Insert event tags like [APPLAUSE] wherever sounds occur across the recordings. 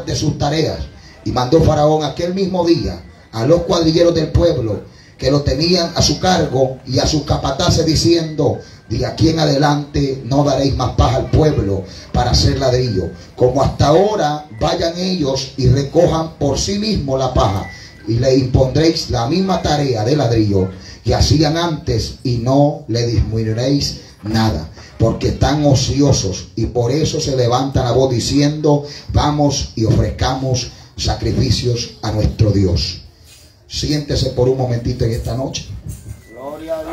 de sus tareas. Y mandó Faraón aquel mismo día a los cuadrilleros del pueblo que lo tenían a su cargo y a sus capataces diciendo, de aquí en adelante no daréis más paz al pueblo para hacer ladrillo. Como hasta ahora vayan ellos y recojan por sí mismos la paja y le impondréis la misma tarea de ladrillo que hacían antes y no le disminuiréis nada, porque están ociosos y por eso se levantan a voz diciendo, vamos y ofrezcamos sacrificios a nuestro Dios. Siéntese por un momentito en esta noche.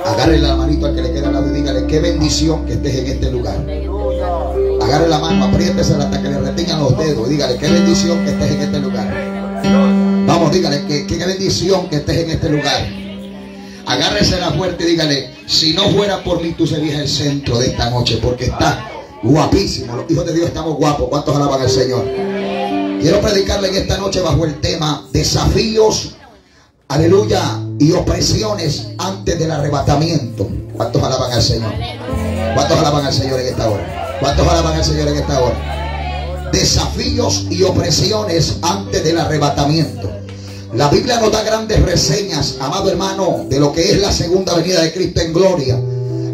Agarre la manito al que le queda al lado y dígale, qué bendición que estés en este lugar. Agarre la mano, apriétesela hasta que le retengan los dedos. Y dígale, qué bendición que estés en este lugar. Vamos, dígale, que qué bendición que estés en este lugar. Agárrese la fuerte y dígale, si no fuera por mí, tú serías el centro de esta noche, porque está guapísimo. Los hijos de Dios estamos guapos. ¿Cuántos alaban al Señor? Quiero predicarle en esta noche bajo el tema desafíos, aleluya, y opresiones antes del arrebatamiento. ¿Cuántos alaban al Señor? ¿Cuántos alaban al Señor en esta hora? ¿Cuántos alaban al Señor en esta hora? Desafíos y opresiones antes del arrebatamiento. La Biblia nos da grandes reseñas, amado hermano, de lo que es la segunda venida de Cristo en gloria.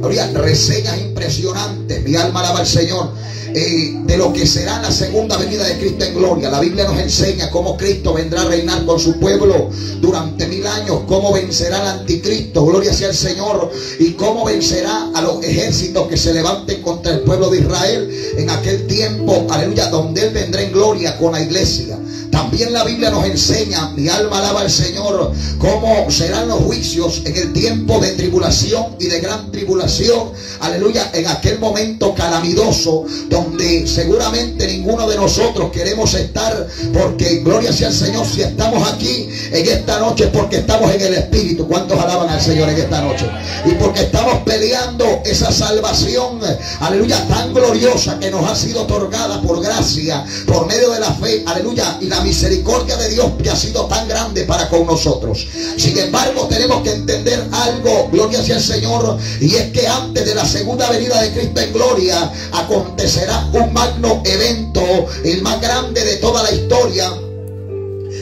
Habría reseñas impresionantes. Mi alma alaba al Señor. Eh, de lo que será la segunda venida de Cristo en gloria. La Biblia nos enseña cómo Cristo vendrá a reinar con su pueblo durante mil años, cómo vencerá al anticristo, gloria sea el Señor, y cómo vencerá a los ejércitos que se levanten contra el pueblo de Israel en aquel tiempo, aleluya, donde Él vendrá en gloria con la iglesia. También la Biblia nos enseña, mi alma alaba al Señor, cómo serán los juicios en el tiempo de tribulación y de gran tribulación. Aleluya, en aquel momento calamitoso donde seguramente ninguno de nosotros queremos estar porque gloria sea el Señor si estamos aquí en esta noche porque estamos en el Espíritu. ¿Cuántos alaban al Señor en esta noche? Y porque estamos peleando esa salvación, aleluya, tan gloriosa que nos ha sido otorgada por gracia, por medio de la fe, aleluya, y la misericordia de Dios que ha sido tan grande para con nosotros. Sin embargo, tenemos que entender algo, gloria sea el Señor, y es que antes de la segunda venida de Cristo en gloria, acontecerá un magno evento, el más grande de toda la historia,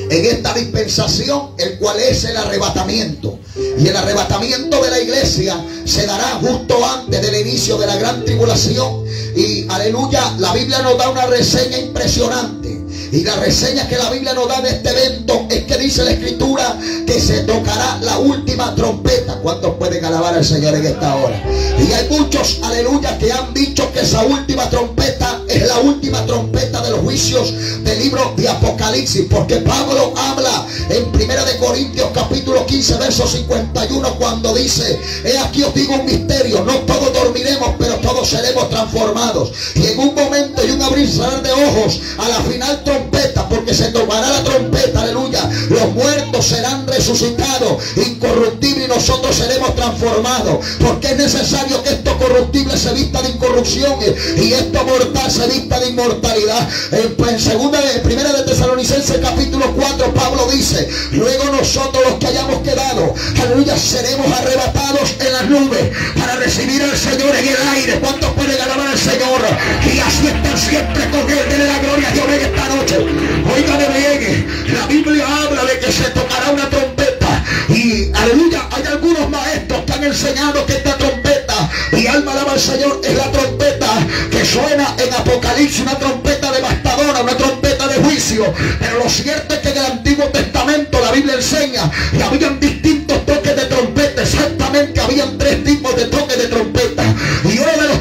en esta dispensación, el cual es el arrebatamiento. Y el arrebatamiento de la iglesia se dará justo antes del inicio de la gran tribulación. Y aleluya, la Biblia nos da una reseña impresionante. Y la reseña que la Biblia nos da de este evento es que dice la escritura que se tocará la última trompeta. ¿Cuántos pueden alabar al Señor en esta hora? Y hay muchos, aleluya, que han dicho que esa última trompeta es la última trompeta de los juicios del libro de Apocalipsis. Porque Pablo habla en Primera de Corintios capítulo 15, verso 51, cuando dice, he aquí os digo un misterio, no todos dormiremos, pero todos seremos transformados. Y en un momento y un abrir cerrar de ojos, a la final trompeta porque se tomará la trompeta, aleluya. Los muertos serán resucitados, incorruptibles, y nosotros seremos transformados. Porque es necesario que esto corruptible se vista de incorrupción y esto mortal se vista de inmortalidad. En, segunda de, primera de Tesalonicenses capítulo 4, Pablo dice, luego nosotros los que hayamos quedado, aleluya, seremos arrebatados en las nubes para recibir al Señor en el aire. ¿Cuántos pueden alabar al Señor? Y así estar siempre con Él. Denle la gloria a Dios en esta noche. Oígame bien, la Biblia habla de que se tocará una trompeta. Y aleluya, hay algunos maestros que han enseñado que esta trompeta, y alma alaba al Señor, es la trompeta que suena en Apocalipsis, una trompeta devastadora, una trompeta de juicio. Pero lo cierto es que en el Antiguo Testamento la Biblia enseña que habían distintos toques de trompeta, exactamente habían tres tipos de toques de trompeta. Y uno de los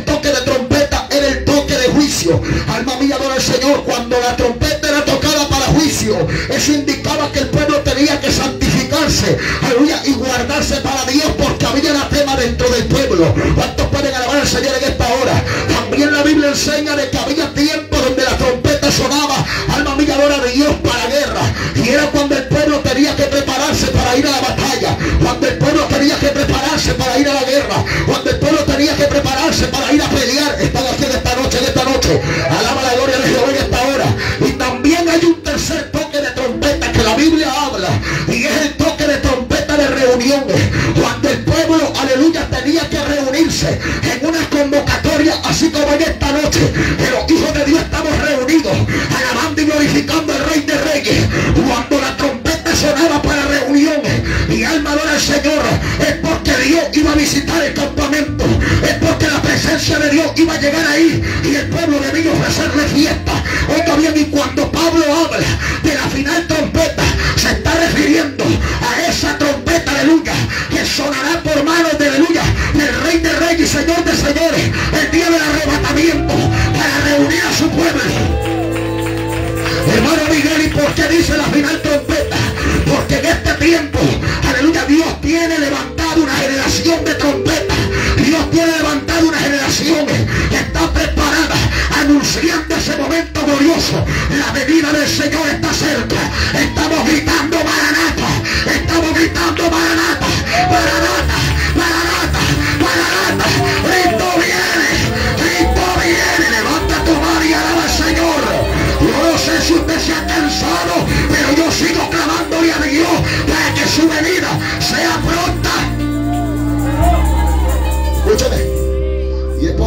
Alma mía, adora al Señor, cuando la trompeta era tocada para juicio, eso indicaba que el pueblo tenía que santificarse, aleluya, y guardarse para Dios porque había anatema dentro del pueblo. ¿Cuántos pueden alabar al Señor en esta hora? También la Biblia enseña de que había tiempo donde la trompeta sonaba, alma mía, adora de Dios para guerra. Y era cuando el pueblo tenía que prepararse para ir a la batalla, cuando el pueblo tenía que prepararse para ir a la guerra,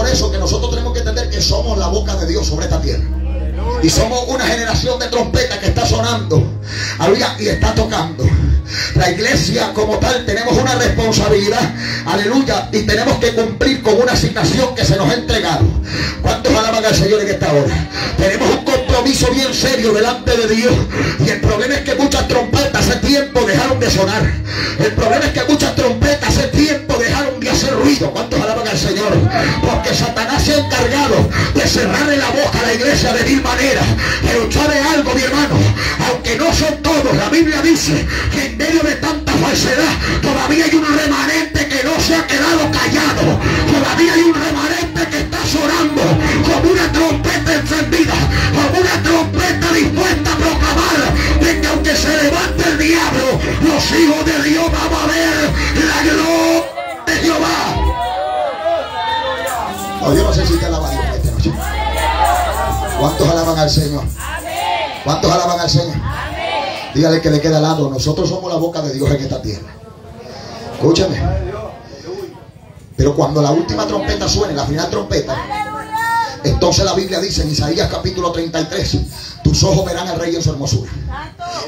eso que nosotros tenemos que entender que somos la boca de Dios sobre esta tierra. Y somos una generación de trompeta que está sonando. Aleluya. Y está tocando. La iglesia como tal tenemos una responsabilidad. Aleluya. Y tenemos que cumplir con una asignación que se nos ha entregado. ¿Cuántos alaban al Señor en esta hora? Tenemos un compromiso bien serio delante de Dios. Y el problema es que muchas trompetas hace tiempo dejaron de sonar. El problema es que muchas trompetas hace tiempo ruido. ¿Cuántos alaban al Señor? Porque Satanás se ha encargado de cerrarle la boca a la iglesia de mil maneras. Pero sabe algo, mi hermano. Aunque no son todos, la Biblia dice que en medio de tanta falsedad todavía hay un remanente que no se ha quedado callado. Todavía hay un remanente que está sonando como una trompeta encendida, como una trompeta dispuesta a proclamar de que aunque se levante el diablo, los hijos de Dios vamos a ver la gloria de Jehová. Yo no sé si te esta noche. ¿Cuántos alaban al Señor? ¿Cuántos alaban al Señor? Dígale que le queda al lado. Nosotros somos la boca de Dios en esta tierra. Escúchame. Pero cuando la última trompeta suene, la final trompeta, entonces la Biblia dice en Isaías capítulo 33, tus ojos verán al rey en su hermosura.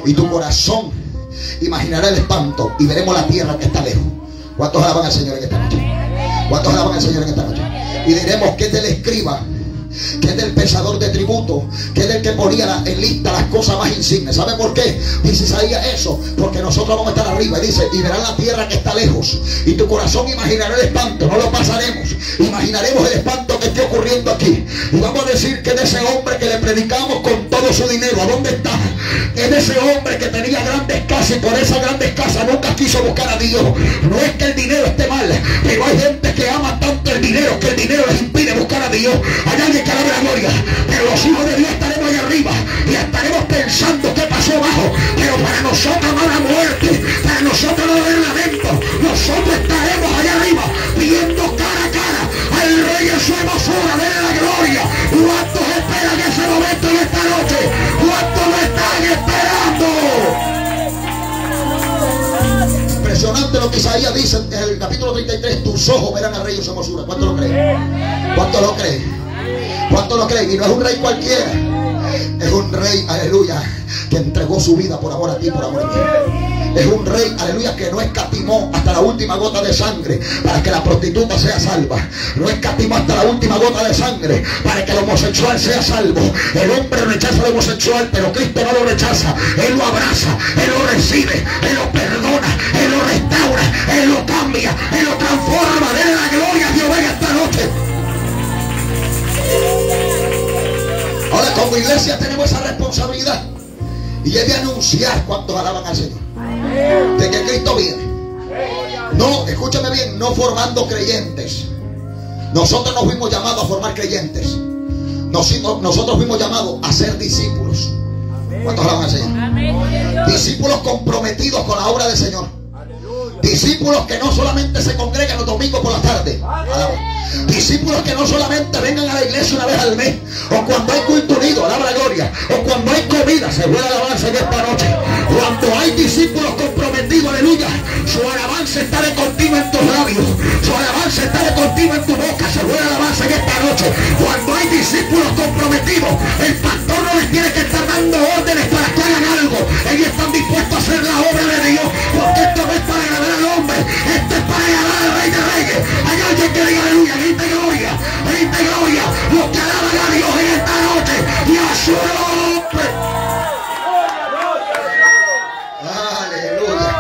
Y tu corazón imaginará el espanto y veremos la tierra que está lejos. ¿Cuántos alaban al Señor en esta noche? ¿Cuántos alaban al Señor en esta noche? Y diremos que es del escriba que es del pesador de tributo, que que ponía en lista las cosas más insignes. ¿Sabe por qué? Dice Isaías eso, porque nosotros vamos a estar arriba. Y dice, y verán la tierra que está lejos. Y tu corazón imaginará el espanto, no lo pasaremos. Imaginaremos el espanto que esté ocurriendo aquí. Y vamos a decir que de ese hombre que le predicamos con todo su dinero, ¿a dónde está? Es de ese hombre que tenía grandes casas y por esa grandes casas nunca quiso buscar a Dios. No es que el dinero esté mal, pero hay gente que ama tanto el dinero que el dinero les impide buscar a Dios. Hay alguien que la gloria, pero los hijos de Dios estaremos ahí arriba y estaremos pensando qué pasó abajo. Pero para nosotros no la muerte, para nosotros no el lamento. Nosotros estaremos allá arriba viendo cara a cara al rey en su hermosura, de la gloria. ¿Cuántos esperan ese momento en esta noche? ¿Cuántos lo están esperando? Impresionante lo que Isaías dice en el capítulo 33, tus ojos verán al rey en su hermosura. ¿Cuánto lo creen? ¿Cuánto lo creen? ¿Cuánto lo creen? Y no es un rey cualquiera. Es un rey, aleluya, que entregó su vida por amor a ti, por amor a mí. Es un rey, aleluya, que no escatimó hasta la última gota de sangre para que la prostituta sea salva. No escatimó hasta la última gota de sangre para que el homosexual sea salvo. El hombre rechaza al homosexual, pero Cristo no lo rechaza. Él lo abraza, Él lo recibe, Él lo perdona, Él lo restaura, Él lo cambia, Él lo transforma. Dele la gloria a Jehová en esta noche. Ahora como iglesia tenemos esa responsabilidad. Y es de anunciar cuántos alaban al Señor. De que Cristo viene. No, escúchame bien, no formando creyentes. Nosotros no fuimos llamados a formar creyentes. Nosotros, fuimos llamados a ser discípulos. ¿Cuántos alaban al Señor? Discípulos comprometidos con la obra del Señor. Discípulos que no solamente se congregan los domingos por la tarde. Discípulos que no solamente vengan a la iglesia una vez al mes. O cuando hay culto unido, alaba la gloria. O cuando hay comida, se puede alabanza en esta noche. Cuando hay discípulos comprometidos, aleluya. Su alabanza está de continuo en tus labios. Su alabanza está de continuo en tu boca. Se puede alabanza en esta noche. Cuando hay discípulos comprometidos, el pastor no les tiene que estar dando órdenes para que hagan algo. Ellos están dispuestos a hacer la obra de Dios. Porque esto no es para agradar al hombre. Esto es para agradar al gloria, grita gloria, grita gloria. Los que alaban a Dios en esta noche y a su nombre. Aleluya.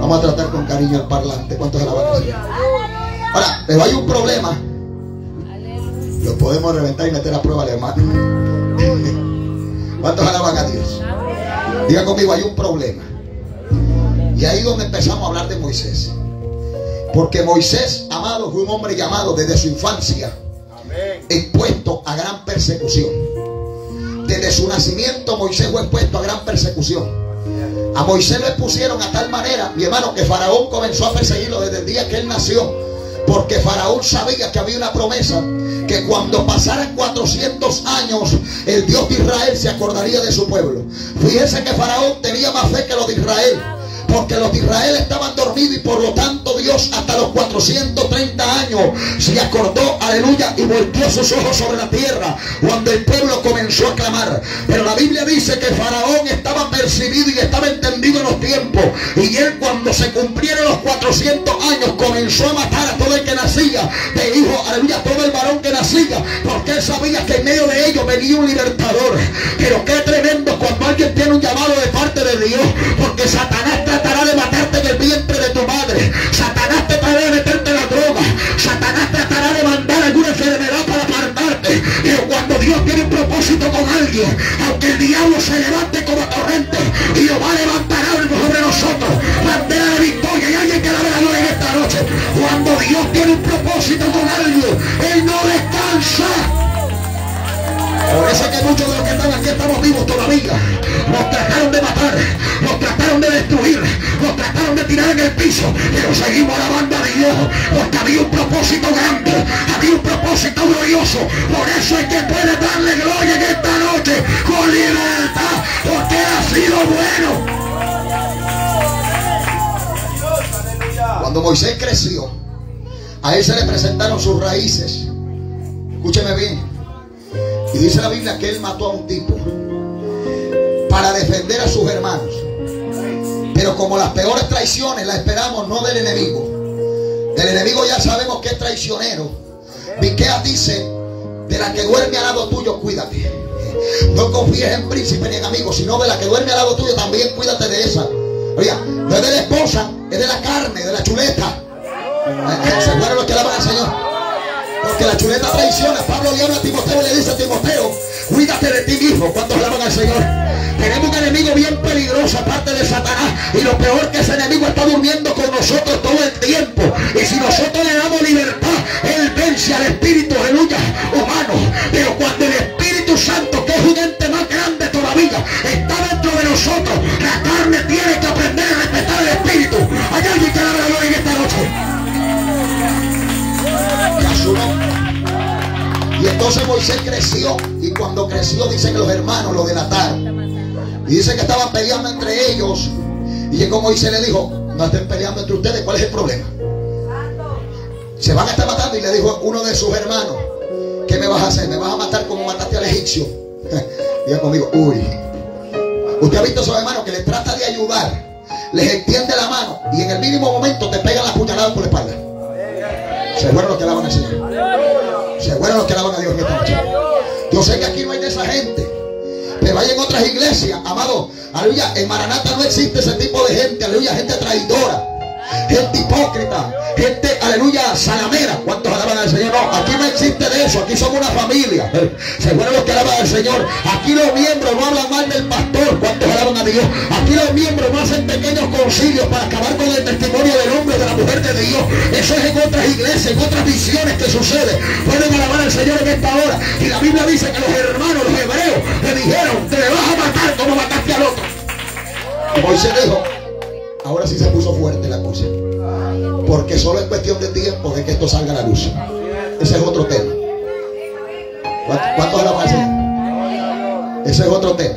Vamos a tratar con cariño al parlante. ¿Cuántos alaban? Ahora, pero hay un problema. Lo podemos reventar y meter a prueba al hermano. ¿Cuántos alaban a Dios? Diga conmigo, hay un problema. Y ahí es donde empezamos a hablar de Moisés. Porque Moisés, amado, fue un hombre llamado desde su infancia, expuesto a gran persecución. Desde su nacimiento Moisés fue expuesto a gran persecución. A Moisés lo expusieron a tal manera, mi hermano, que Faraón comenzó a perseguirlo desde el día que él nació. Porque Faraón sabía que había una promesa que cuando pasaran 400 años el Dios de Israel se acordaría de su pueblo. Fíjense que Faraón tenía más fe que los de Israel porque los de Israel estaban dormidos y por lo tanto Dios hasta los 430 años se acordó, aleluya, y volvió sus ojos sobre la tierra cuando el pueblo comenzó a clamar. Pero la Biblia dice que Faraón estaba percibido y estaba entendido en los tiempos. Y él cuando se cumplieron los 400 años comenzó a matar a todo el que nacía, de hijo, aleluya, todo el varón que nacía, porque él sabía que en medio de ellos venía un libertador. Pero qué tremendo cuando alguien tiene un llamado de parte de Dios, porque Satanás tratará de matarte en el vientre de tu madre. Satanás tratará de meterte la droga. Satanás tratará de mandar alguna enfermedad para apartarte. Pero cuando Dios tiene un propósito con alguien, aunque el diablo se levante como torrente, Dios va a levantar algo sobre nosotros. Bandera de victoria. Y alguien que la vea en esta noche. Cuando Dios tiene un propósito con alguien, Él no descansa. Por eso es que muchos de los que están aquí estamos vivos todavía. Nos trataron de matar, nos trataron de destruir, nos trataron de tirar en el piso, pero seguimos alabando a Dios, porque había un propósito grande, había un propósito glorioso. Por eso es que puede darle gloria en esta noche con libertad, porque ha sido bueno. Cuando Moisés creció, a él se le presentaron sus raíces. Escúcheme bien. Y dice la Biblia que él mató a un tipo para defender a sus hermanos. Pero como las peores traiciones las esperamos no del enemigo. Del enemigo ya sabemos que es traicionero. Miqueas dice, de la que duerme al lado tuyo, cuídate. No confíes en príncipe ni en amigos, sino de la que duerme al lado tuyo, también cuídate de esa. Oiga, no es de la esposa, es de la carne, de la chuleta. ¿Se acuerdan los que alaban al Señor? Porque la chuleta traiciona. Pablo le habla a Timoteo y le dice a Timoteo, cuídate de ti mismo. ¿Cuántos alaban al Señor? Tenemos un enemigo bien peligroso aparte de Satanás. Y lo peor que ese enemigo está durmiendo con nosotros todo el tiempo. Y si nosotros le damos libertad, Él vence al espíritu, aleluya, humano. Pero cuando el Espíritu Santo, que es un ente más grande todavía, está dentro de nosotros, la carne tiene que aprender a respetar el espíritu. Hay alguien que la en esta noche. Y entonces Moisés creció. Y cuando creció, dicen que los hermanos lo delataron. Y dice que estaban peleando entre ellos. Y llegó Moisés le dijo, no estén peleando entre ustedes, ¿cuál es el problema? Se van a estar matando. Y le dijo uno de sus hermanos, ¿qué me vas a hacer? ¿Me vas a matar como mataste al egipcio? [LAUGHS] Diga conmigo, uy. Usted ha visto a sus hermanos que les trata de ayudar. Les extiende la mano y en el mínimo momento te pegan la puñalada por la espalda. Se fueron los que alaban al Señor. Se fueron los que alaban a Dios en. Yo sé que aquí no hay de esa gente. Pero hay en otras iglesias, amado. Aleluya. En Maranata no existe ese tipo de gente. Aleluya. Gente traidora gente hipócrita, gente, aleluya, salamera. ¿Cuántos alaban al Señor? No, aquí no existe de eso, aquí somos una familia. [LAUGHS] Se fueron los que alaban al Señor. Aquí los miembros no hablan mal del pastor. ¿Cuántos alaban a Dios? Aquí los miembros no hacen pequeños concilios para acabar con el testimonio del hombre, de la mujer de Dios. Eso es en otras iglesias, en otras visiones que sucede. Pueden alabar al Señor en esta hora. Y la Biblia dice que los hermanos, los hebreos, le dijeron, te vas a matar como mataste al otro. Moisés dijo, Ahora sí se puso fuerte la cosa. Porque solo es cuestión de tiempo de que esto salga a la luz. Ese es otro tema. ¿Cuántos la Ese es otro tema.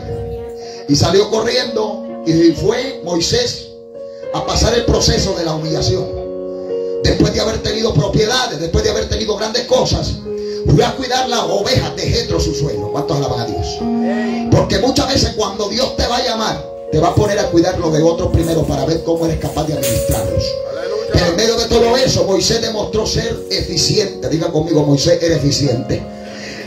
Y salió corriendo y fue Moisés a pasar el proceso de la humillación. Después de haber tenido propiedades, después de haber tenido grandes cosas, fue a cuidar las ovejas de Jetro su suelo. ¿Cuántos alaban a Dios? Porque muchas veces cuando Dios te va a llamar, te va a poner a cuidar lo de otros primero para ver cómo eres capaz de administrarlos. Pero en medio de todo eso, Moisés demostró ser eficiente. Diga conmigo, Moisés era eficiente.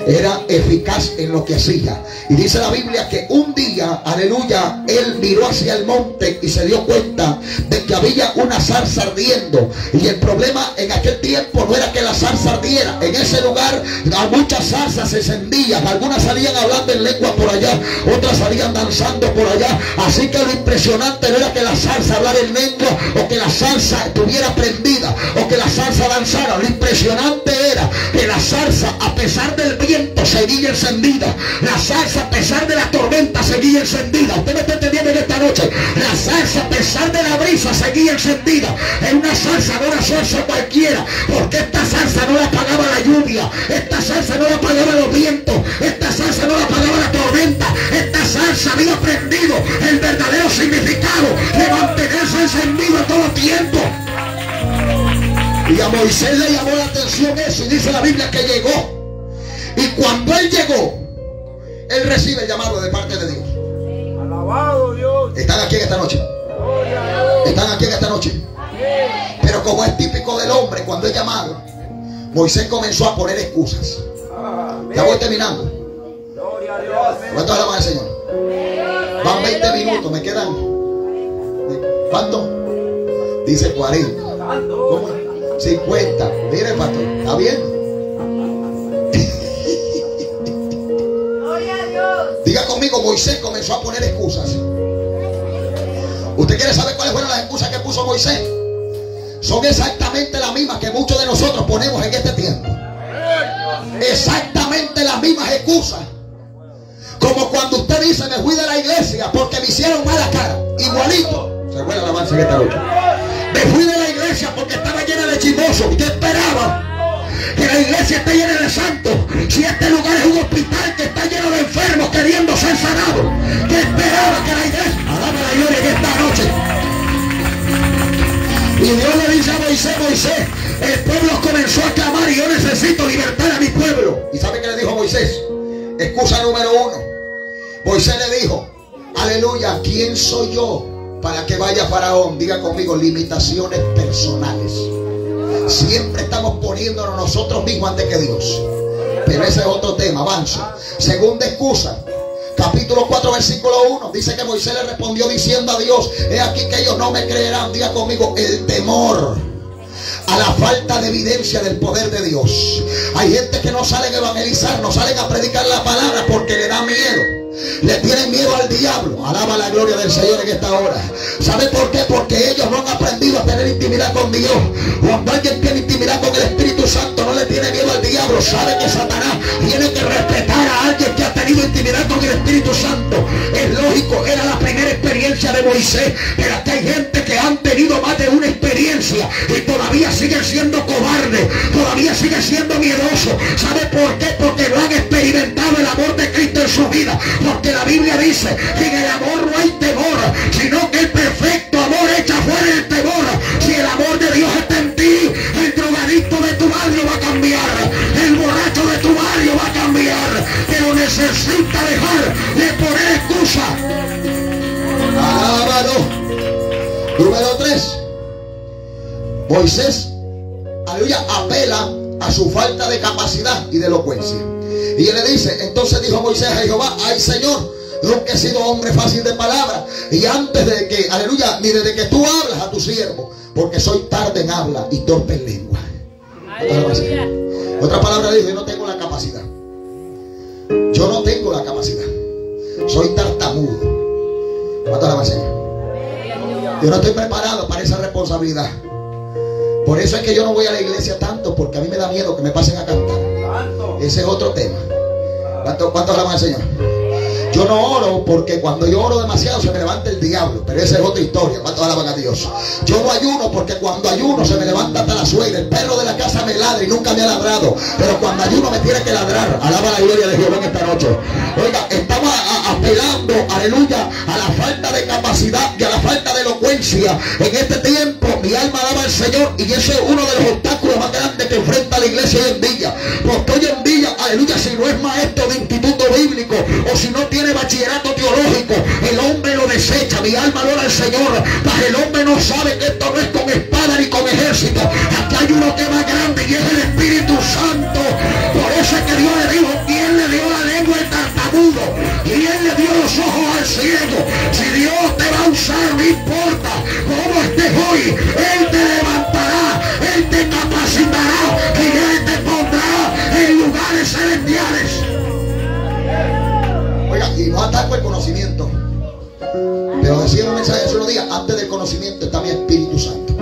Era eficaz en lo que hacía. Y dice la Biblia que un día, aleluya, él miró hacia el monte y se dio cuenta de que había una zarza ardiendo. Y el problema en aquel tiempo no era que la zarza ardiera. En ese lugar muchas zarzas se encendían. Algunas salían hablando en lengua por allá, otras salían danzando por allá. Así que lo impresionante no era que la zarza hablara en lengua o que la salsa estuviera prendida o que la salsa danzara. Lo impresionante era que la salsa, a pesar del viento, seguía encendida. La salsa, a pesar de la tormenta, seguía encendida. Usted me está entendiendo en esta noche. La salsa, a pesar de la brisa, seguía encendida. Es una salsa, no una salsa cualquiera. Porque esta salsa no la pagaba la lluvia. Esta salsa no la pagaba los vientos. Esta salsa no la pagaba la tormenta. Esta salsa había aprendido el verdadero significado de mantenerse encendido todo tiempo. Y a Moisés le llamó la atención eso y dice la Biblia que llegó. Y cuando él llegó, él recibe el llamado de parte de Dios. Alabado Dios. Están aquí en esta noche. Están aquí en esta noche. Pero como es típico del hombre, cuando es llamado, Moisés comenzó a poner excusas. Ya voy terminando. ¿Cuánto alaban al Señor? Van 20 minutos, me quedan. ¿Cuánto? Dice 40. ¿Cómo? 50. Mire, pastor, ¿está bien? Diga conmigo, Moisés comenzó a poner excusas. ¿Usted quiere saber cuáles fueron las excusas que puso Moisés? Son exactamente las mismas que muchos de nosotros ponemos en este tiempo. Exactamente las mismas excusas. Como cuando usted dice, me fui de la iglesia porque me hicieron mala cara. Igualito. Se fue la alabanza en esta noche. Me fui de la iglesia porque estaba llena de chismosos. Usted esperaba que la iglesia esté llena de santos. Si este lugar es un hospital que está lleno de enfermos queriendo ser sanados. Que esperaba que la iglesia... Alaba la gloria en esta noche. Y Dios le dice a Moisés, Moisés, el pueblo comenzó a clamar y yo necesito libertar a mi pueblo. ¿Y sabe qué le dijo Moisés? Excusa número uno. Moisés le dijo, aleluya, ¿quién soy yo para que vaya Faraón? Diga conmigo, limitaciones personales. Siempre estamos poniéndonos nosotros mismos antes que Dios. Pero ese es otro tema, avanzo. Segunda excusa. Capítulo 4, versículo 1. Dice que Moisés le respondió diciendo a Dios, he aquí que ellos no me creerán. Diga conmigo, el temor a la falta de evidencia del poder de Dios. Hay gente que no salen a evangelizar, no salen a predicar la palabra porque le da miedo. Le tienen miedo al diablo. Alaba la gloria del Señor en esta hora. ¿Sabe por qué? Porque ellos no han aprendido a tener intimidad con Dios. Cuando alguien tiene intimidad con el Espíritu Santo, no le tiene miedo al diablo. Sabe que Satanás tiene que respetar a alguien que ha tenido intimidad con el Espíritu Santo. Es lógico, era la primera experiencia de Moisés. Pero aquí hay gente que han tenido más de una experiencia y todavía siguen siendo cobardes. Todavía siguen siendo miedosos. ¿Sabe por qué? Porque no han experimentado el amor de Cristo en su vida. Porque la Biblia dice que en el amor no hay temor, sino que el perfecto amor echa fuera el temor. Si el amor de Dios está en ti, el drogadicto de tu barrio va a cambiar, el borracho de tu barrio va a cambiar, pero necesita dejar de poner excusa. Alábalo. Número 3. Moisés, aleluya, apela a su falta de capacidad y de elocuencia. Y él le dice, entonces dijo Moisés a Jehová, ay Señor, nunca he sido hombre fácil de palabra. Y antes de que, aleluya, ni desde que tú hablas a tu siervo, porque soy tarde en habla y torpe en lengua. Otra palabra dijo, yo no tengo la capacidad. Yo no tengo la capacidad. Soy tartamudo. ¿Cuánto la Yo no estoy preparado para esa responsabilidad. Por eso es que yo no voy a la iglesia tanto, porque a mí me da miedo que me pasen a cantar. Ese es otro tema. ¿Cuánto, cuánto alaban al Señor? Yo no oro porque cuando yo oro demasiado se me levanta el diablo. Pero esa es otra historia. ¿Cuánto alaban a Dios? Yo no ayuno porque cuando ayuno se me levanta hasta la suegra. El perro de la casa me ladra y nunca me ha ladrado. Pero cuando ayuno me tiene que ladrar. Alaba la gloria de Jehová en esta noche. Oiga, estamos apelando, aleluya, a la falta de capacidad y a la falta de elocuencia. En este tiempo mi alma alaba al Señor y ese es uno de los obstáculos más grandes que enfrenta la iglesia hoy en día. Porque hoy en día, aleluya, si no es maestro de instituto bíblico o si no tiene bachillerato teológico, el hombre lo desecha. Mi alma adora al Señor. Mas el hombre no sabe que esto no es con espada ni con ejército. Aquí hay uno que más grande y es el Espíritu Santo. Por eso es que Dios le dijo, los ojos al cielo. Si Dios te va a usar, no importa cómo estés hoy, Él te levantará, Él te capacitará y Él te pondrá en lugares celestiales. Oiga, y no ataco el conocimiento. Pero decía un mensaje hace unos días, antes del conocimiento está mi Espíritu Santo.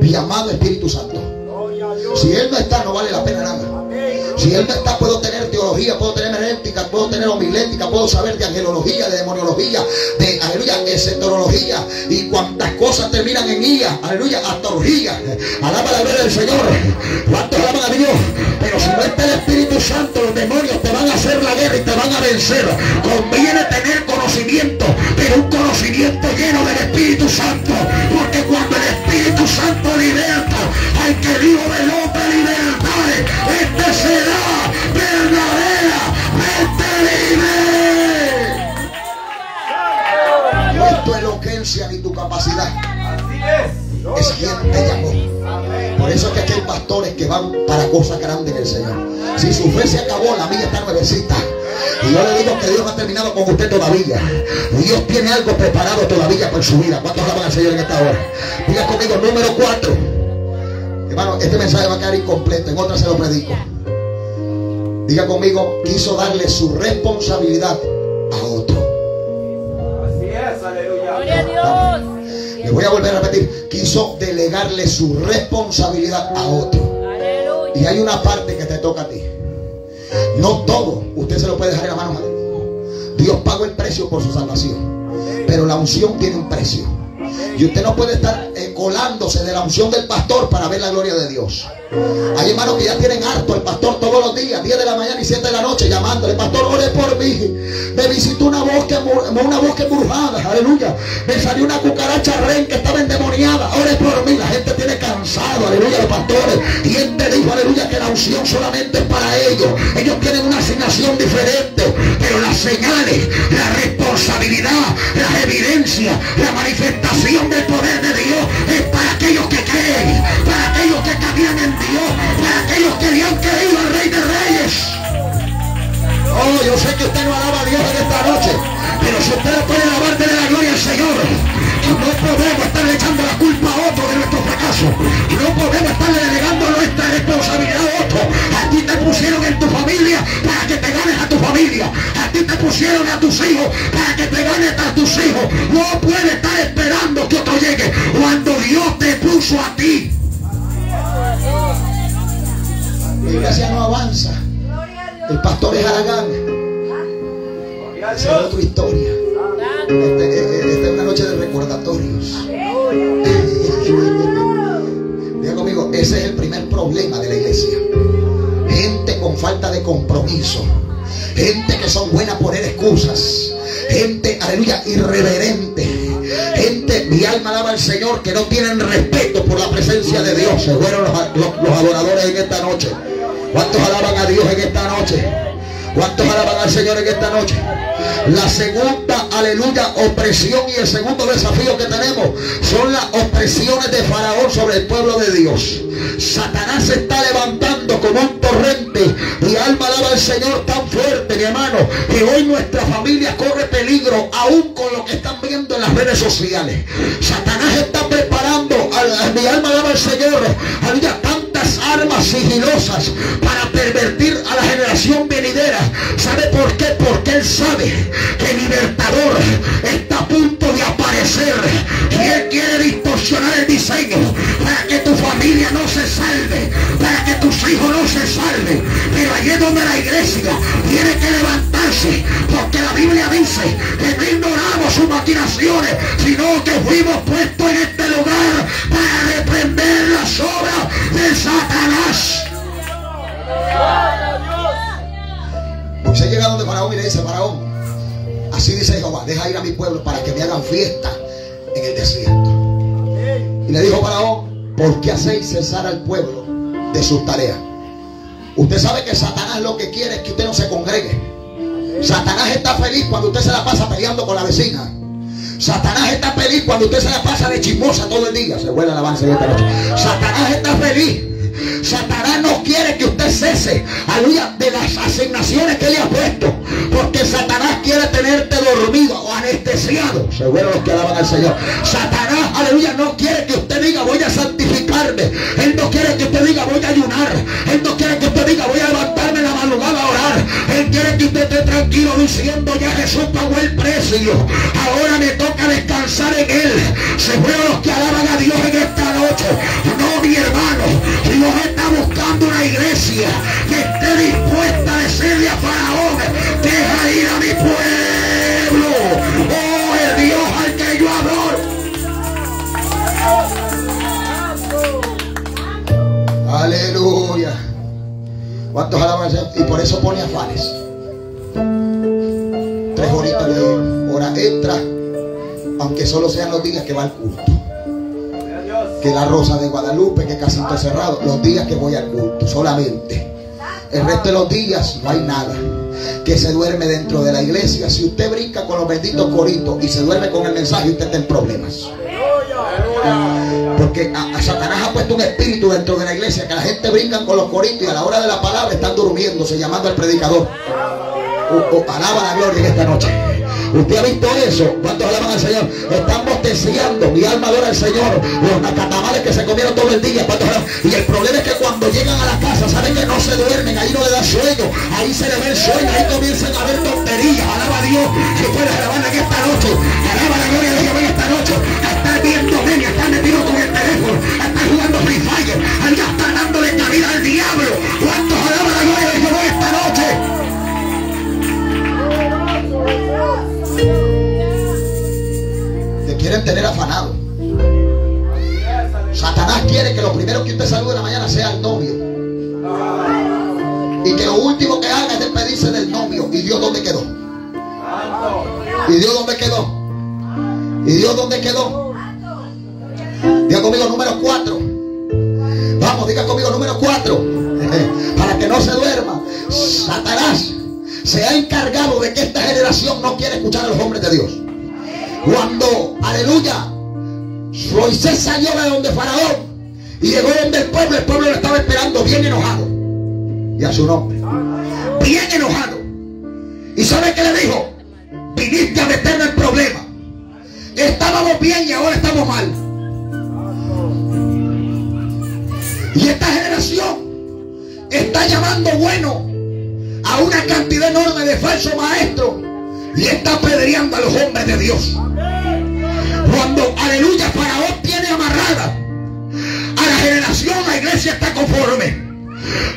Mi amado Espíritu Santo. Si Él no está, no vale la pena nada. Si Él no está, puedo tener teología, puedo tener puedo tener homilética, puedo saber de angelología, de demoniología, de, aleluya, escetología y cuantas cosas terminan en ía, aleluya, hasta orgía. Alaba la gloria del Señor. ¿Cuántos alaban a Dios? Pero si no está el Espíritu Santo, los demonios te van a hacer la guerra y te van a vencer. Conviene tener conocimiento, pero un conocimiento lleno del Espíritu Santo. Porque cuando el Espíritu Santo liberta al que vivo del hombre libertad, este será ni tu capacidad. Es quien te llamó. Por eso es que aquí hay pastores que van para cosas grandes en el Señor. Si su fe se acabó, la mía está nuevecita. Y yo le digo que Dios no ha terminado con usted todavía. Dios tiene algo preparado todavía por su vida. ¿Cuántos alaban al Señor en esta hora? Diga conmigo, número cuatro. Hermano, este mensaje va a quedar incompleto. En otra se lo predico. Diga conmigo, quiso darle su responsabilidad a otro. Le voy a volver a repetir. Quiso delegarle su responsabilidad a otro. Y hay una parte que te toca a ti. No todo usted se lo puede dejar en la mano. madre. Dios pagó el precio por su salvación. Pero la unción tiene un precio. Y usted no puede estar eh, colándose de la unción del pastor para ver la gloria de Dios. Hay hermanos que ya tienen harto el pastor todos los días, 10 de la mañana y 7 de la noche, llamándole, pastor, ore por mí. Me visitó una bosque, una bosque aleluya. Me salió una cucaracha ren que estaba endemoniada, ore por mí. La gente tiene cansado, aleluya, los pastores. Y él te dijo, aleluya, que la unción solamente es para ellos. Ellos tienen una asignación diferente, pero las señales, la responsabilidad, las evidencias, la manifestación del poder de Dios es para aquellos que creen, para aquellos que caminan en Dios, para aquellos que le han creído al Rey de Reyes. Oh, yo sé que usted no alaba a Dios en esta noche, pero si usted puede alabar de la gloria al Señor, no podemos estar echando la culpa a otro de nuestro fracaso. No podemos estar delegando nuestra responsabilidad a otro. A ti te pusieron en tu familia para que te ganes a tu familia. A ti te pusieron a tus hijos para que te ganes a tus hijos. No puedes estar esperando que otro llegue cuando Dios te puso a ti. La iglesia no avanza. El pastor es Aragán. Esa es otra historia. Este- este- Esta es una noche de recordatorios. Diga conmigo, ese es el primer problema de la iglesia. Gente con falta de compromiso. Gente que son buenas poner excusas. Gente, aleluya, irreverente. Gente, mi alma alaba al Señor, que no tienen respeto por la presencia de Dios. Se fueron los, los- los adoradores en esta noche. ¿Cuántos alaban a Dios en esta noche? ¿Cuántos alaban al Señor en esta noche? La segunda, aleluya, opresión y el segundo desafío que tenemos son las opresiones de Faraón sobre el pueblo de Dios. Satanás se está levantando como un torrente. Mi alma alaba al Señor tan fuerte, mi hermano, que hoy nuestra familia corre peligro aún con lo que están viendo en las redes sociales. Satanás está preparando, mi alma alaba al Señor, armas sigilosas para pervertir a la generación venidera. ¿Sabe por qué? Porque él sabe que el libertador está a punto de aparecer y él quiere distorsionar el diseño para que tu familia no se salve, para que tus hijos no se salven. Pero allí es donde la iglesia tiene que levantarse, porque la Biblia dice que no ignoramos sus maquinaciones, sino que fuimos puestos en este lugar para reprender las obras de Satanás. Moisés llega donde Faraón y le dice, Faraón, así dice Jehová, deja ir a mi pueblo para que me hagan fiesta en el desierto. Y le dijo Faraón, ¿por qué hacéis cesar al pueblo de sus tareas? Usted sabe que Satanás lo que quiere es que usted no se congregue. Satanás está feliz cuando usted se la pasa peleando con la vecina. Satanás está feliz cuando usted se la pasa de chismosa todo el día. Se vuelve alabanza en esta noche. Satanás está feliz Satanás no quiere que usted cese, aleluya, de las asignaciones que le ha puesto. Porque Satanás quiere tenerte dormido o anestesiado. Seguro los que alaban al Señor. Satanás, aleluya, no quiere que usted diga voy a santificarme. Él no quiere que usted diga voy a ayunar. Él no quiere que usted diga voy a levantarme en la madrugada a orar. Quiere que usted esté tranquilo diciendo ya Jesús pagó el precio. Ahora me toca descansar en Él. Seguro los que alaban a Dios en esta noche. No, mi hermano. Dios está buscando una iglesia que esté dispuesta a decirle a Faraón, deja ir a mi pueblo. Oh, el Dios al que yo adoro. Aleluya. ¿Cuántos alaban? Y por eso pone afanes. Entra, aunque solo sean los días que va al culto. Que la rosa de Guadalupe, que casi está cerrado. Los días que voy al culto, solamente. El resto de los días no hay nada. Que se duerme dentro de la iglesia. Si usted brinca con los benditos coritos y se duerme con el mensaje, usted está en problemas. Porque Satanás ha puesto un espíritu dentro de la iglesia que la gente brinca con los coritos y a la hora de la palabra están durmiéndose, llamando al predicador. O, o alaba la gloria en esta noche. ¿Usted ha visto eso? ¿Cuántos alaban al Señor? Están bosteciando. Mi alma adora al Señor. Los nacatamales que se comieron todo el día. ¿cuántos? Y el problema es que cuando llegan a la casa, saben que no se duermen. Ahí no le da sueño. Ahí se le ve el sueño. Ahí comienzan a ver tonterías. Alaba a Dios. Si puedes alabar en esta noche. Alaba la gloria de Dios en esta noche. A estar viendo memes. A estar metido con el teléfono. A estar jugando Free Fire. A ya estar dándole cabida al diablo. ¿Cuántos alaban la gloria de Dios en esta noche? Te quieren tener afanado. Satanás quiere que lo primero que usted salude en la mañana sea el novio. Y que lo último que haga es despedirse del novio. ¿Y Dios dónde quedó? ¿Y Dios dónde quedó? ¿Y Dios dónde quedó? Diga conmigo número 4. Vamos, diga conmigo número 4. [LAUGHS] Para que no se duerma. Satanás se ha encargado de que esta generación no quiere escuchar a los hombres de Dios. Cuando, aleluya, Moisés salió de donde Faraón y llegó donde el pueblo, el pueblo lo estaba esperando bien enojado. Y a su nombre. Bien enojado. ¿Y sabe qué le dijo? Viniste a meterme en problema. Estábamos bien y ahora estamos mal. Y esta generación está llamando bueno a una cantidad enorme de falsos maestros y está apedreando a los hombres de Dios. Cuando, aleluya, Faraón tiene amarrada a la generación, la iglesia está conforme.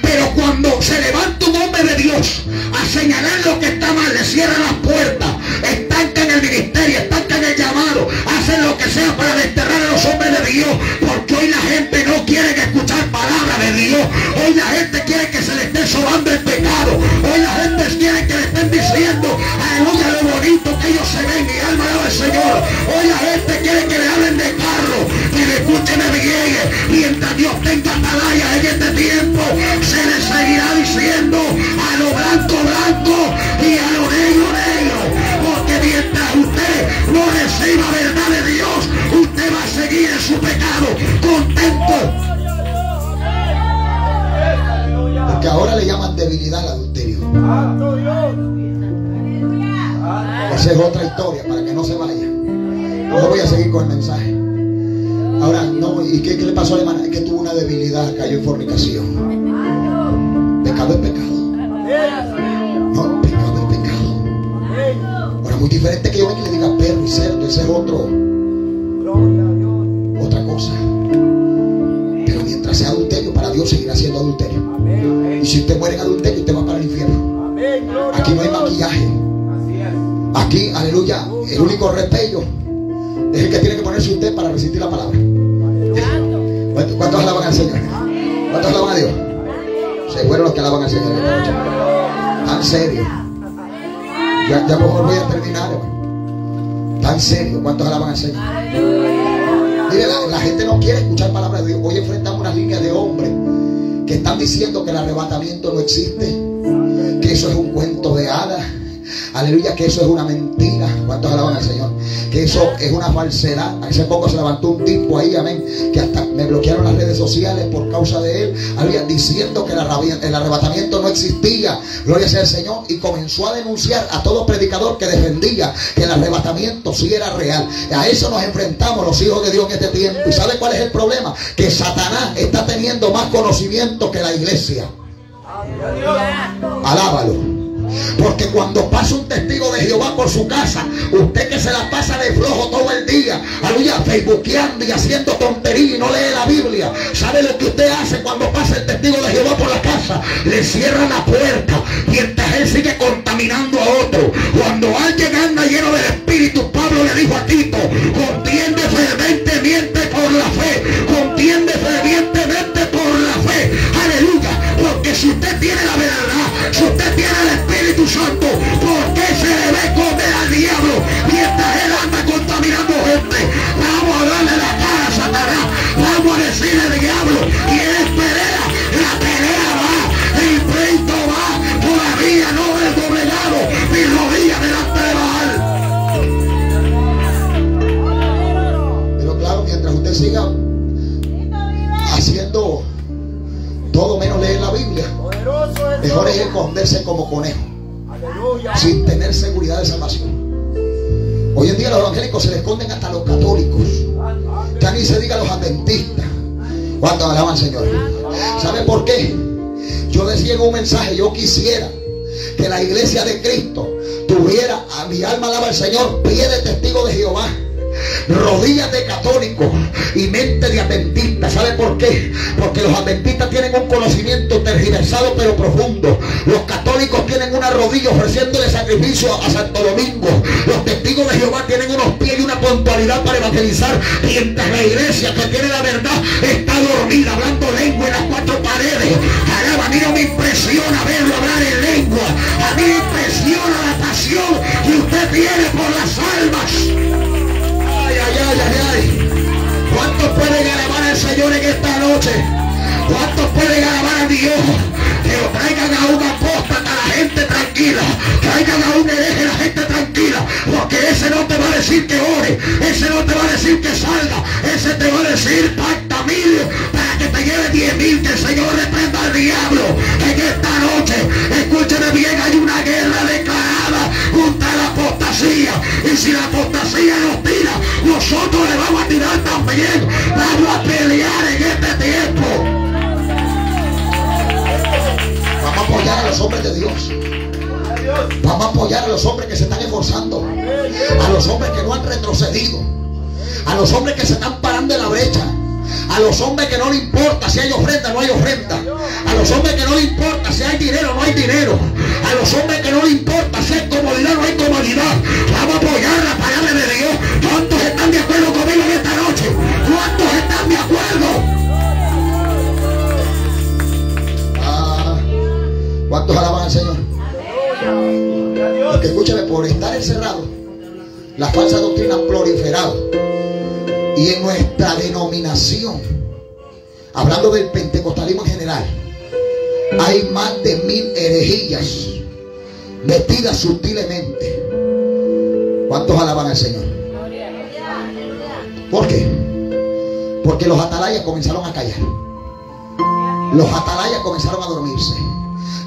Pero cuando se levanta un hombre de Dios a señalar lo que está mal, le cierran las puertas, estancan el ministerio, estancan el llamado, hacen lo que sea para desterrar a los hombres de Dios, porque hoy la gente no quiere escuchar palabra de Dios, hoy la gente quiere que se le esté sobando el pecado, hoy la gente quiere que le estén diciendo, aleluya, lo bonito que ellos se ven, mi alma al Señor, hoy la gente quiere que le hablen de carro, que le escuchen bien, mientras Dios tenga atalaya en este tiempo, se le seguirá diciendo a lo blanco blanco y a lo negro negro, porque mientras usted no reciba verdad de Dios, usted va a seguir en su pecado contento. Porque ahora le llaman debilidad al adulterio. Esa es otra historia para que no se vaya. No voy a seguir con el mensaje. Ahora, no, ¿y qué, le pasó a la hermana? Es que tuvo una debilidad, cayó en fornicación. Pecado es pecado. No, pecado es pecado. Ahora, muy diferente que yo y le diga perro y cerdo, ese es otro, a otra cosa. Pero mientras sea adulterio, para Dios seguirá siendo adulterio. Y si usted muere en adulterio, usted va para Aquí, aleluya, el único respeto es el que tiene que ponerse usted para resistir la palabra. ¿Cuántos, alaban al Señor? ¿Cuántos alaban a Dios? Se fueron los que alaban al Señor. Tan serio. Ya, ya mejor voy a terminar. Tan serio. ¿Cuántos alaban al Señor? Mire, la, la gente no quiere escuchar palabras de Dios. Hoy enfrentamos unas líneas de hombres que están diciendo que el arrebatamiento no existe, que eso es un cuento de hadas, aleluya, que eso es una mentira. ¿Cuántos alaban al Señor? Que eso es una falsedad. Hace poco se levantó un tipo ahí, amén, que hasta me bloquearon las redes sociales por causa de él, había diciendo que el el arrebatamiento no existía. Gloria sea al Señor. Y comenzó a denunciar a todo predicador que defendía que el arrebatamiento sí era real. A eso nos enfrentamos los hijos de Dios en este tiempo. ¿Y sabe cuál es el problema? Que Satanás está teniendo más conocimiento que la iglesia. Alábalo. Porque cuando pasa un testigo de Jehová por su casa, usted que se la pasa de flojo todo el día, aleluya, facebookeando y haciendo tontería y no lee la Biblia, ¿sabe lo que usted hace cuando pasa el testigo de Jehová por la casa? Le cierra la puerta mientras él sigue contaminando a otro. Cuando alguien anda lleno del Espíritu, Pablo le dijo a Tito, contiende fervientemente por la fe, contiende fervientemente por la fe, aleluya, porque si usted tiene la verdad, esconderse como conejo, Aleluya. sin tener seguridad de salvación. Hoy en día los evangélicos se le esconden hasta los católicos, ya ni se diga los adventistas. Cuando alaban al Señor. ¿Sabe por qué? Yo decía en un mensaje, yo quisiera que la iglesia de Cristo tuviera, a mi alma alaba al Señor, pie de testigo de Jehová rodillas de católicos y mente de adventistas. ¿Sabe por qué? Porque los adventistas tienen un conocimiento tergiversado pero profundo. Los católicos tienen una rodilla ofreciéndole sacrificio a Santo Domingo. Los testigos de Jehová tienen unos pies y una puntualidad para evangelizar. Mientras la iglesia que tiene la verdad está dormida, hablando lengua en las cuatro paredes. Alaba, a mí no me impresiona verlo hablar en lengua. A mí me impresiona la pasión que usted tiene por las almas. ¿Cuántos pueden alabar al Señor en esta noche? ¿Cuántos pueden alabar a Dios? Que lo traigan a un apóstata, la gente tranquila. Traigan a un hereje, la gente tranquila. Porque ese no te va a decir que ore. Ese no te va a decir que salga. Ese te va a decir para que te lleve diez mil. Que el Señor reprenda al diablo. En esta noche, escúcheme bien, hay una guerra declarada contra la apostasía. Y si la apostasía nos tira, nosotros le vamos a tirar también. Vamos a pelear en este tiempo. Vamos a apoyar a los hombres de Dios. Vamos a apoyar a los hombres que se están esforzando. A los hombres que no han retrocedido. A los hombres que se están parando en la brecha. A los hombres que no le importa si hay ofrenda no hay ofrenda. A los hombres que no le importa si hay dinero no hay dinero. A los hombres que no le importa si hay comodidad no hay comodidad. Vamos a apoyar la palabra de Dios. ¿Cuántos están de acuerdo conmigo en esta noche? ¿Cuántos están de acuerdo? Ah, ¿Cuántos alaban al Señor? Porque escúchame, por estar encerrado, la falsa doctrina ha proliferado. Y en nuestra denominación, hablando del pentecostalismo en general, hay más de mil herejías metidas sutilmente. ¿Cuántos alaban al Señor? ¿Por qué? Porque los atalayas comenzaron a callar. Los atalayas comenzaron a dormirse.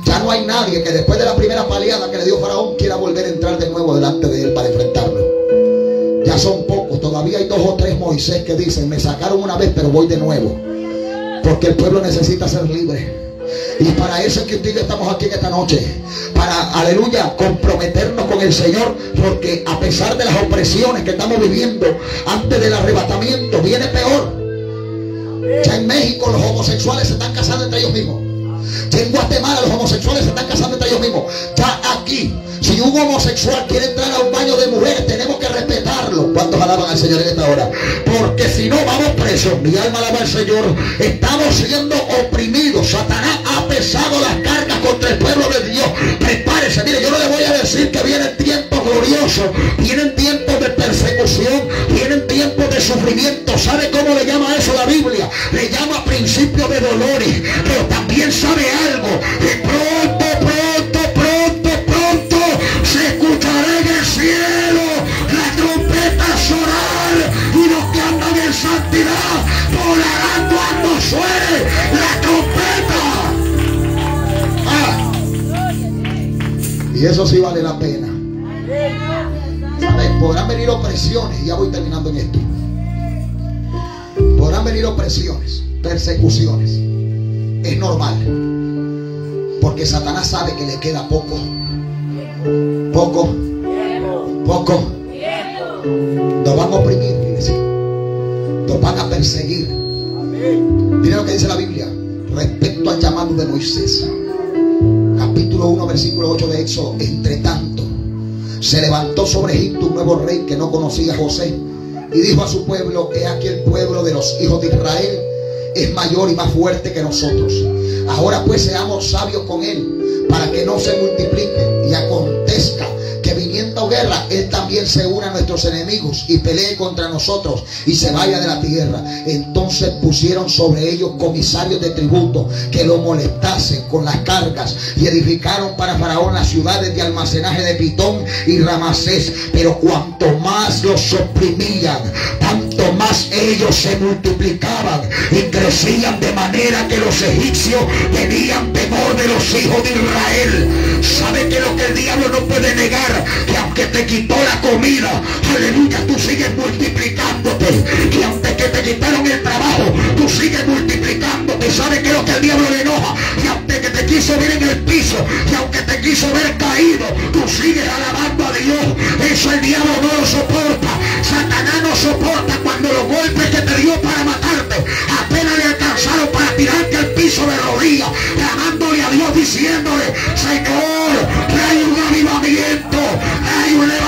Ya no hay nadie que después de la primera paliada que le dio Faraón quiera volver a entrar de nuevo delante de él para enfrentarlo. Ya son pocos, todavía hay dos o tres Moisés que dicen, me sacaron una vez pero voy de nuevo. Porque el pueblo necesita ser libre. Y para eso es que usted y yo estamos aquí en esta noche. Para, aleluya, comprometernos con el Señor. Porque a pesar de las opresiones que estamos viviendo antes del arrebatamiento, viene peor. Ya en México los homosexuales se están casando entre ellos mismos. Ya en Guatemala los homosexuales se están casando entre ellos mismos. Ya aquí, si un homosexual quiere entrar a un baño de mujeres, tenemos que respetarlo. ¿Cuántos alaban al Señor en esta hora? Porque si no, vamos presos. Mi alma alaba al Señor. Estamos siendo oprimidos. Satanás ha pesado las cargas contra el pueblo de Dios. Prepárese. Mire, yo no le voy a decir que vienen tiempos gloriosos. Vienen tiempos de persecución. Vienen tiempos de sufrimiento. ¿Sabe cómo le llama eso la Biblia? Le llama principio de dolores. Pero también sabe algo. Suene la trompeta. Y eso sí vale la pena. ¿Sabes? Podrán venir opresiones, ya voy terminando en esto. Podrán venir opresiones, persecuciones. Es normal. Porque Satanás sabe que le queda poco. Poco. Poco. Nos van a oprimir. Nos van a perseguir. Mira lo que dice la Biblia respecto al llamado de Moisés. Capítulo 1, versículo 8 de Éxodo. Entre tanto, se levantó sobre Egipto un nuevo rey que no conocía a José y dijo a su pueblo, he aquí el pueblo de los hijos de Israel es mayor y más fuerte que nosotros. Ahora pues seamos sabios con él para que no se multiplique guerra, Él también se une a nuestros enemigos y pelee contra nosotros y se vaya de la tierra. Entonces pusieron sobre ellos comisarios de tributo que lo molestasen con las cargas y edificaron para Faraón las ciudades de almacenaje de Pitón y Ramasés. Pero cuanto más los oprimían, tanto más ellos se multiplicaban y crecían de manera que los egipcios tenían temor de los hijos de Israel. ¿Sabe que lo que el diablo no puede negar? Que aunque te quitó la comida, aleluya, tú sigues multiplicándote. Que aunque que te quitaron el trabajo, tú sigues multiplicándote. ¿Sabe que lo que el diablo le enoja? Que que te quiso ver en el piso, que aunque te quiso ver caído, tú sigues alabando a Dios. Eso el diablo no lo soporta. Satanás no soporta cuando los golpes que te dio para matarte apenas le alcanzaron para tirarte al piso de rodillas, clamándole a Dios diciéndole, Señor, hay un avivamiento, hay un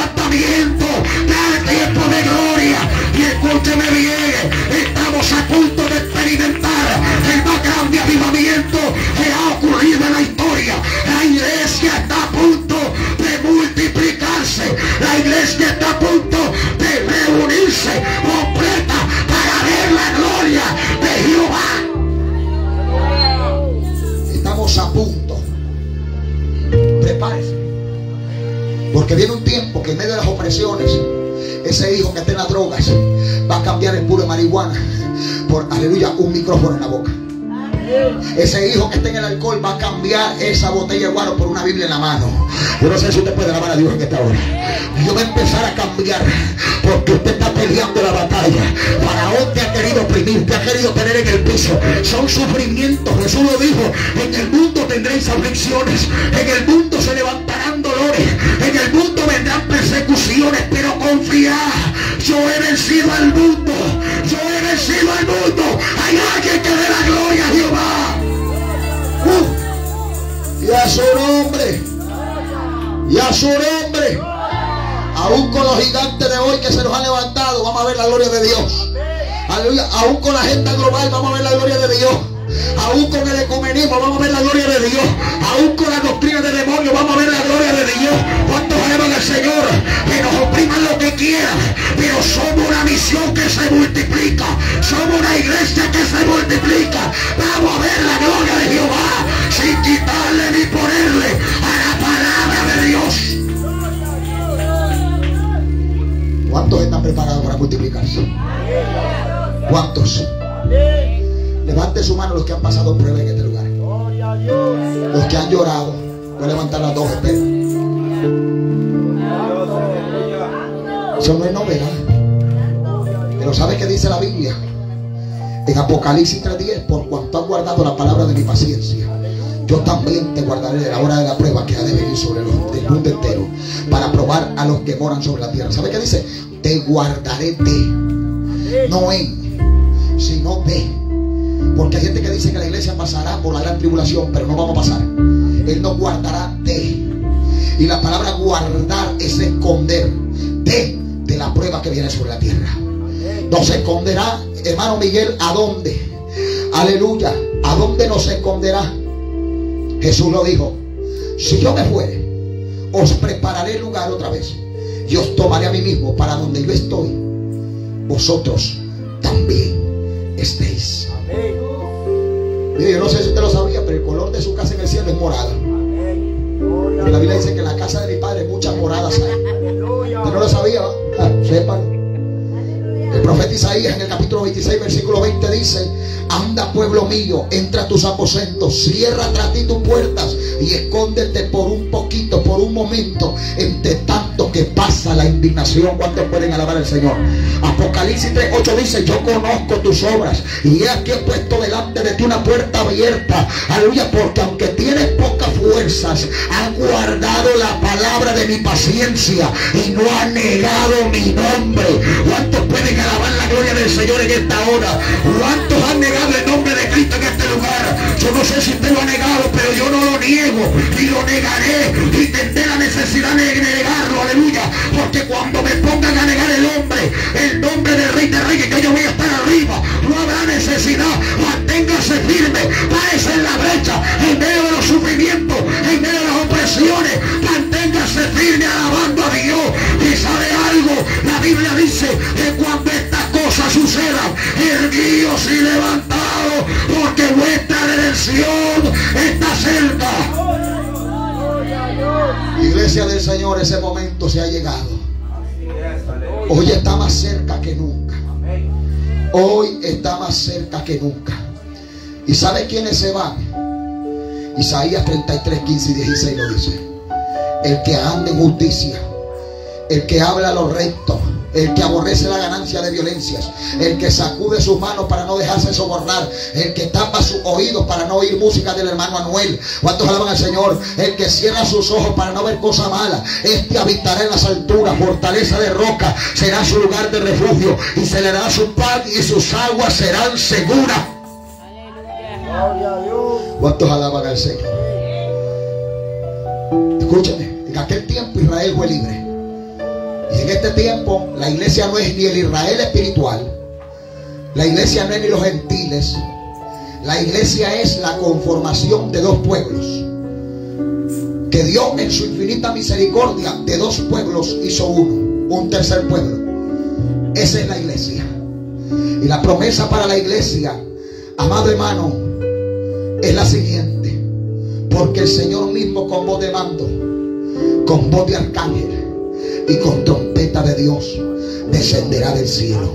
ese hijo que está en las drogas va a cambiar el puro marihuana por, aleluya, un micrófono en la boca. Ese hijo que está en el alcohol va a cambiar esa botella de guaro por una Biblia en la mano. Yo no sé si usted puede alabar a Dios en esta hora. Yo voy a empezar a cambiar porque usted está peleando la batalla. Faraón te ha querido oprimir, te ha querido tener en el piso. Son sufrimientos. Jesús lo dijo. En el mundo tendréis aflicciones. En el mundo se levantarán dolores. En el mundo vendrán persecuciones. Pero confiad. Yo he vencido al mundo. Yo he vencido al mundo. Hay alguien que dé la gloria a Jehová. Uh, y a su nombre. Y a su nombre. Aún con los gigantes de hoy que se nos han levantado, vamos a ver la gloria de Dios. Aún con la agenda global, vamos a ver la gloria de Dios. Aún con el ecumenismo, vamos a ver la gloria de Dios. Aún con la doctrina del demonio, vamos a ver la gloria de Dios. ¿Cuántos alaban al Señor? Que nos opriman lo que quieran. Pero somos una misión que se multiplica. Somos una iglesia que se multiplica. Vamos a ver la gloria de Jehová. Sin quitarle ni ponerle a la palabra de Dios. ¿Cuántos están preparados para multiplicarse? ¿Cuántos? Levante su mano los que han pasado prueba en este lugar. Los que han llorado. Voy a levantar las dos, espera. Eso no es novedad. Pero ¿sabe qué dice la Biblia? En Apocalipsis 3.10, por cuanto has guardado la palabra de mi paciencia, yo también te guardaré de la hora de la prueba que ha de venir sobre los del mundo entero para probar a los que moran sobre la tierra. ¿Sabe qué dice? Te guardaré de, no en, sino de. Porque hay gente que dice que la iglesia pasará por la gran tribulación, pero no vamos a pasar. Él nos guardará de. Y la palabra guardar es esconder de, de la prueba que viene sobre la tierra. Nos esconderá, hermano Miguel, ¿a dónde? Aleluya. ¿A dónde nos esconderá? Jesús lo dijo. Si yo me fuere, os prepararé lugar otra vez. Y os tomaré a mí mismo para donde yo estoy. Vosotros también estéis. Mire, yo no sé si usted lo sabía, pero el color de su casa en el cielo es morada. La Biblia dice que en la casa de mi padre muchas moradas hay. Usted no lo sabía. Ah, sépanlo. El profeta Isaías en el capítulo 26, versículo 20 dice, anda pueblo mío, entra a tus aposentos, cierra tras ti tus puertas y escóndete por un poquito, por un momento, entre tanto que pasa la indignación. ¿Cuántos pueden alabar al Señor? Apocalipsis 3.8 dice, yo conozco tus obras y he aquí puesto delante de ti una puerta abierta. Aleluya, porque aunque tienes pocas fuerzas, has guardado la palabra de mi paciencia y no has negado mi nombre. ¿Cuántos pueden alabar la gloria del Señor en esta hora? ¿Cuántos han negado el nombre de Cristo en este lugar? Yo no sé si usted lo ha negado, pero yo no lo niego y lo negaré y tendré la necesidad de negarlo, aleluya. Porque cuando me pongan a negar el hombre, el nombre del Rey de Reyes, que yo voy a estar arriba, no habrá necesidad. Manténgase firme, párese en la brecha, en medio de los sufrimientos, en medio de las opresiones, manténgase firme alabando a Dios. Y sabe algo, la Biblia dice que cuando estas cosas sucedan, erguíos y levantados, porque vuestra redención está cerca. Iglesia del Señor, ese momento se ha llegado. Hoy está más cerca que nunca. Hoy está más cerca que nunca. ¿Y sabe quiénes se van? Isaías 33, 15 y 16 lo dice. El que anda en justicia, el que habla lo recto, el que aborrece la ganancia de violencias, el que sacude sus manos para no dejarse sobornar, el que tapa sus oídos para no oír música del hermano Anuel. ¿Cuántos alaban al Señor? El que cierra sus ojos para no ver cosa mala. Este habitará en las alturas, fortaleza de roca, será su lugar de refugio y se le dará su pan y sus aguas serán seguras. ¿Cuántos alaban al Señor? Escúchame, en aquel tiempo Israel fue libre. Y en este tiempo la iglesia no es ni el Israel espiritual, la iglesia no es ni los gentiles, la iglesia es la conformación de dos pueblos. Que Dios en su infinita misericordia de dos pueblos hizo uno, un tercer pueblo. Esa es la iglesia. Y la promesa para la iglesia, amado hermano, es la siguiente. Porque el Señor mismo con voz de mando, con voz de arcángel y con trompeta de Dios descenderá del cielo.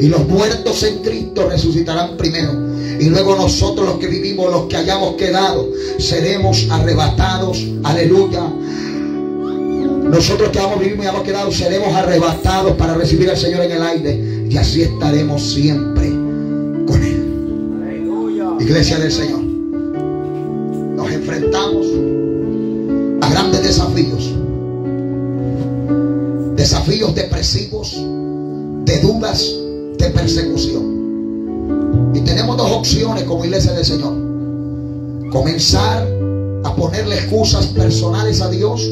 Y los muertos en Cristo resucitarán primero. Y luego nosotros los que vivimos, los que hayamos quedado, seremos arrebatados. Aleluya. Nosotros que vamos vivimos y hemos quedado, seremos arrebatados para recibir al Señor en el aire. Y así estaremos siempre con Él. Iglesia del Señor. Nos enfrentamos a grandes desafíos. Desafíos depresivos, de dudas, de persecución. Y tenemos dos opciones como iglesia del Señor. Comenzar a ponerle excusas personales a Dios.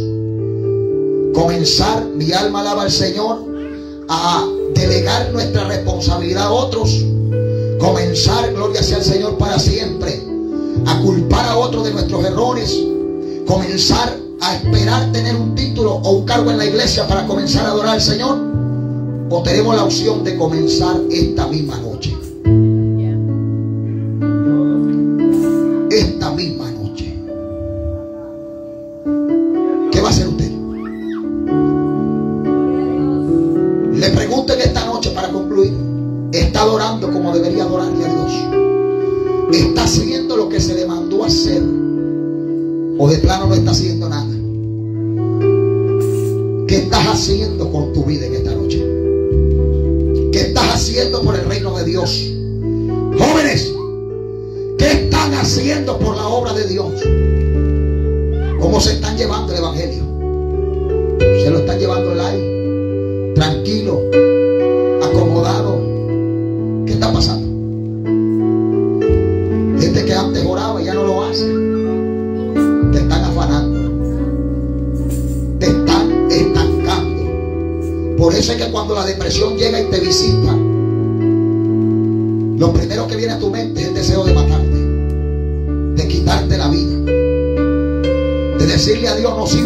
Comenzar, mi alma alaba al Señor, a delegar nuestra responsabilidad a otros. Comenzar, gloria sea al Señor para siempre, a culpar a otros de nuestros errores. Comenzar a esperar tener un título o un cargo en la iglesia para comenzar a adorar al Señor. O tenemos la opción de comenzar esta misma noche.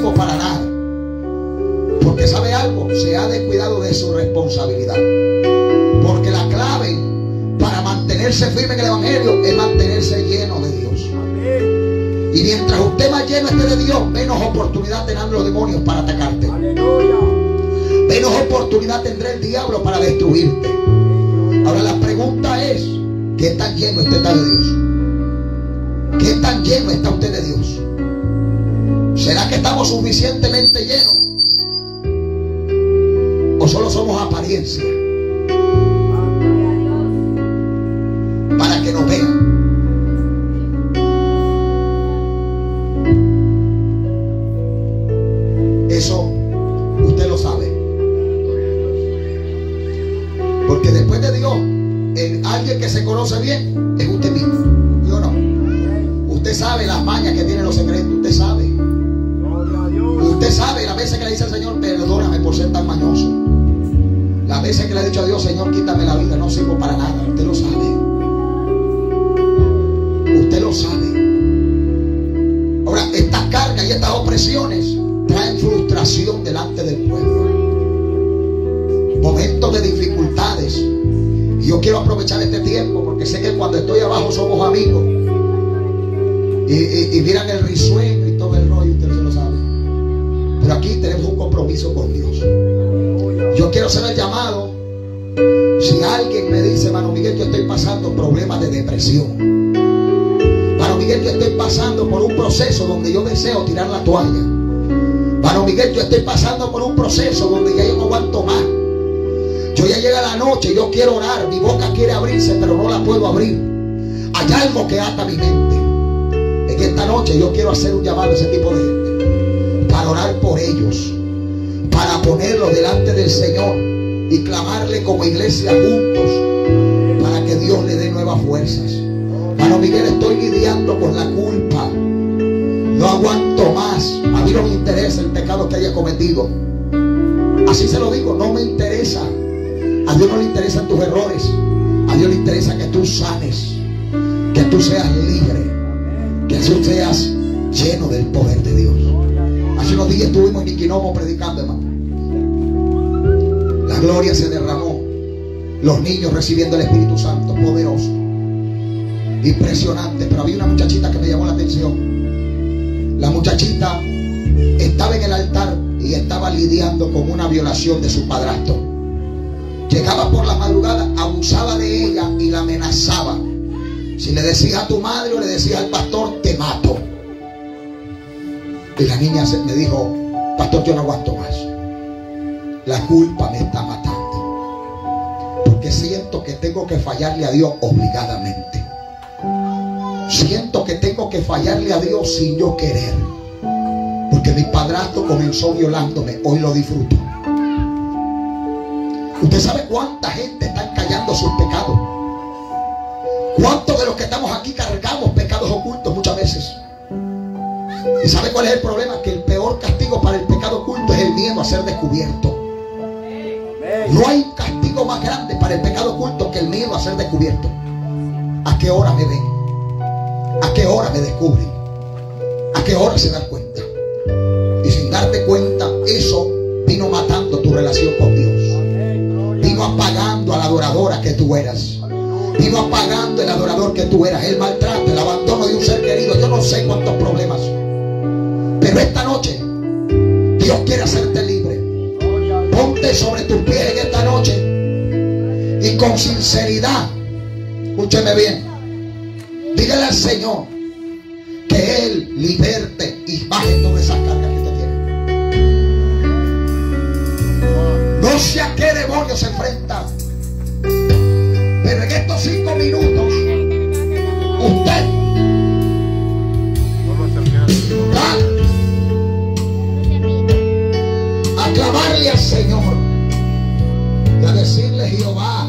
Sirvo para nada. Porque sabe algo, se ha descuidado de su responsabilidad. Porque la clave para mantenerse firme en el Evangelio es mantenerse lleno de Dios. Y mientras usted más lleno esté de Dios, menos oportunidad tendrán los demonios para atacarte. Menos oportunidad tendrá el diablo para destruirte. ¿Qué tan lleno usted está de Dios? ¿Qué tan lleno está usted de Dios? ¿Será que estamos suficientemente llenos? ¿O solo somos apariencia? Para que nos vean. Eso usted lo sabe. Porque después de Dios, el, alguien que se conoce bien es usted mismo. Yo no. Usted sabe las mañas que tienen los secretos. Usted sabe. Usted sabe las veces que le dice al Señor, perdóname por ser tan mañoso. Las veces que le ha dicho a Dios, Señor, quítame la vida, no sirvo para nada. Usted lo sabe. Usted lo sabe. Ahora, estas cargas y estas opresiones traen frustración delante del pueblo. Momentos de dificultades. Y yo quiero aprovechar este tiempo porque sé que cuando estoy abajo somos amigos. Y, y- y miran el risueño y todo el rollo, aquí tenemos un compromiso con Dios. Yo quiero hacer el llamado. Si alguien me dice, hermano Miguel, yo estoy pasando problemas de depresión. Hermano Miguel, yo estoy pasando por un proceso donde yo deseo tirar la toalla. Hermano Miguel, yo estoy pasando por un proceso donde ya yo no aguanto más. Yo ya llega la noche, yo quiero orar, mi boca quiere abrirse, pero no la puedo abrir. Hay algo que ata mi mente. En esta noche yo quiero hacer un llamado a ese tipo de gente. Para orar por ellos. Para ponerlos delante del Señor. Y clamarle como iglesia juntos. Para que Dios le dé nuevas fuerzas. Hermano Miguel, estoy lidiando con la culpa. No aguanto más. A mí no me interesa el pecado que haya cometido. Así se lo digo, no me interesa. A Dios no le interesan tus errores. A Dios le interesa que tú sanes. Que tú seas libre. Que tú seas lleno del poder de Dios. Hace unos días estuvimos en Iquinomo predicando, hermano. La gloria se derramó. Los niños recibiendo el Espíritu Santo poderoso. Impresionante. Pero había una muchachita que me llamó la atención. La muchachita estaba en el altar y estaba lidiando con una violación de su padrastro. Llegaba por la madrugada, abusaba de ella y la amenazaba. Si le decía a tu madre o le decía al pastor, te mato. Y la niña me dijo, pastor, yo no aguanto más. La culpa me está matando. Porque siento que tengo que fallarle a Dios obligadamente. Siento que tengo que fallarle a Dios sin yo querer. Porque mi padrastro comenzó violándome. Hoy lo disfruto. Usted sabe cuánta gente está callando sus pecados. ¿Cuántos de los que estamos aquí cargamos pecados ocultos muchas veces? ¿Y sabe cuál es el problema? Que el peor castigo para el pecado oculto es el miedo a ser descubierto. No hay castigo más grande para el pecado oculto que el miedo a ser descubierto. ¿A qué hora me ven? ¿A qué hora me descubren? ¿A qué hora se dan cuenta? Y sin darte cuenta, eso vino matando tu relación con Dios. Vino apagando a la adoradora que tú eras. Vino apagando el adorador que tú eras. El maltrato, el abandono de un ser querido. Yo no sé cuántos problemas. Pero esta noche, Dios quiere hacerte libre. Ponte sobre tus pies en esta noche. Y con sinceridad, escúcheme bien. Dígale al Señor que Él liberte y baje todas esas cargas que usted tiene. No sé a qué demonio se enfrenta. Pero en estos cinco minutos, usted a clamarle al Señor. Y a decirle Jehová,